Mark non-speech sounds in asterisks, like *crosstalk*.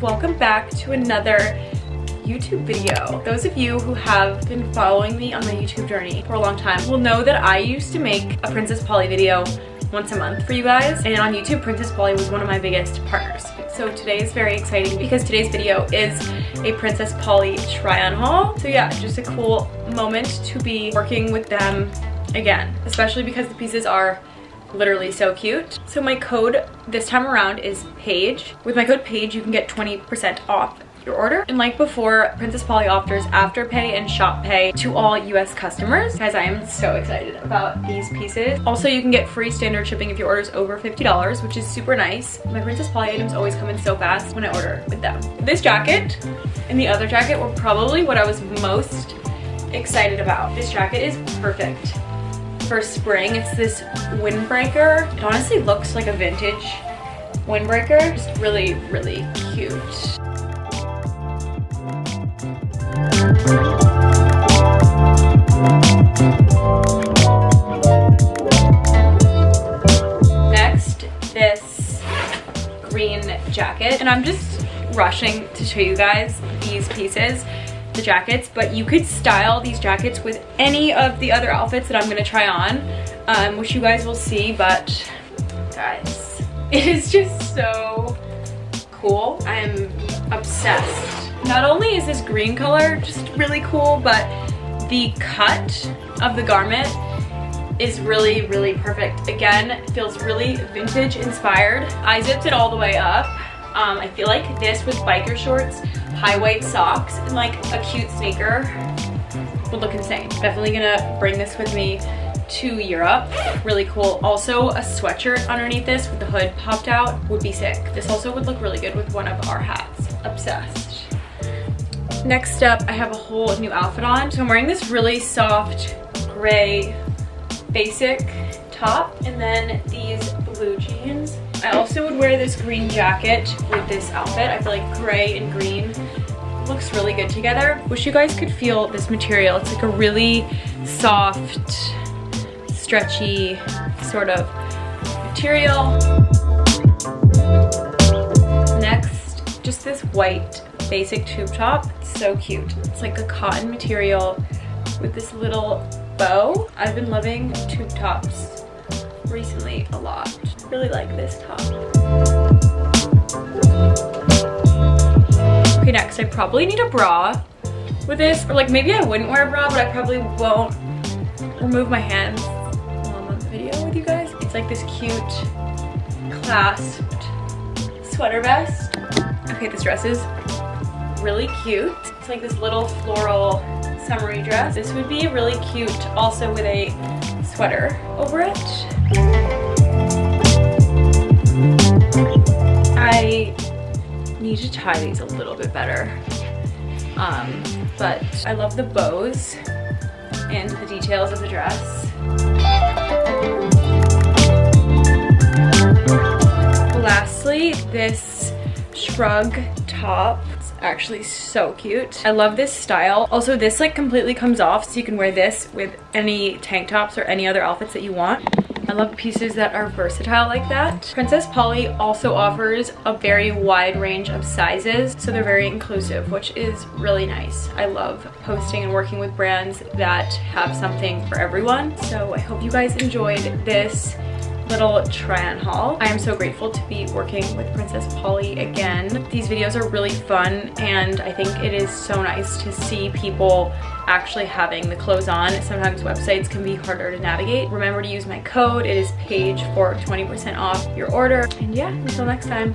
welcome back to another YouTube video. Those of you who have been following me on my YouTube journey for a long time will know that I used to make a Princess Polly video once a month for you guys and on YouTube Princess Polly was one of my biggest partners. So today is very exciting because today's video is a Princess Polly try on haul. So yeah, just a cool moment to be working with them again, especially because the pieces are literally so cute. So my code this time around is PAIGE. With my code PAIGE, you can get 20% off your order. And like before, Princess Polly offers Afterpay and Shop Pay to all US customers. Guys, I am so excited about these pieces. Also, you can get free standard shipping if your order is over $50, which is super nice. My Princess Polly items always come in so fast when I order with them. This jacket and the other jacket were probably what I was most excited about. This jacket is perfect for spring. It's this windbreaker. It honestly looks like a vintage windbreaker. It's really, really cute. Next, this green jacket. And I'm just rushing to show you guys these pieces the jackets, but you could style these jackets with any of the other outfits that I'm gonna try on, um, which you guys will see, but guys, *laughs* it is just so cool. I'm obsessed. Not only is this green color just really cool, but the cut of the garment is really, really perfect. Again, feels really vintage inspired. I zipped it all the way up. Um, I feel like this with biker shorts high white socks and like a cute sneaker would look insane. Definitely gonna bring this with me to Europe. Really cool. Also a sweatshirt underneath this with the hood popped out would be sick. This also would look really good with one of our hats. Obsessed. Next up, I have a whole new outfit on. So I'm wearing this really soft gray basic top and then these blue jeans. I also would wear this green jacket with this outfit. I feel like gray and green looks really good together. Wish you guys could feel this material. It's like a really soft, stretchy sort of material. Next, just this white basic tube top. so cute. It's like a cotton material with this little bow. I've been loving tube tops recently a lot. Really like this top. Okay, next I probably need a bra with this, or like maybe I wouldn't wear a bra, but I probably won't remove my hands while I'm on the video with you guys. It's like this cute clasped sweater vest. Okay, this dress is really cute. It's like this little floral summery dress. This would be really cute also with a sweater over it. I need to tie these a little bit better. Um, but I love the bows and the details of the dress. Lastly, this shrug top actually so cute. I love this style. Also, this like completely comes off so you can wear this with any tank tops or any other outfits that you want. I love pieces that are versatile like that. Princess Polly also offers a very wide range of sizes, so they're very inclusive, which is really nice. I love posting and working with brands that have something for everyone. So I hope you guys enjoyed this little try on haul. I am so grateful to be working with Princess Polly again. These videos are really fun and I think it is so nice to see people actually having the clothes on. Sometimes websites can be harder to navigate. Remember to use my code. It is PAIGE for 20% off your order. And yeah, until next time.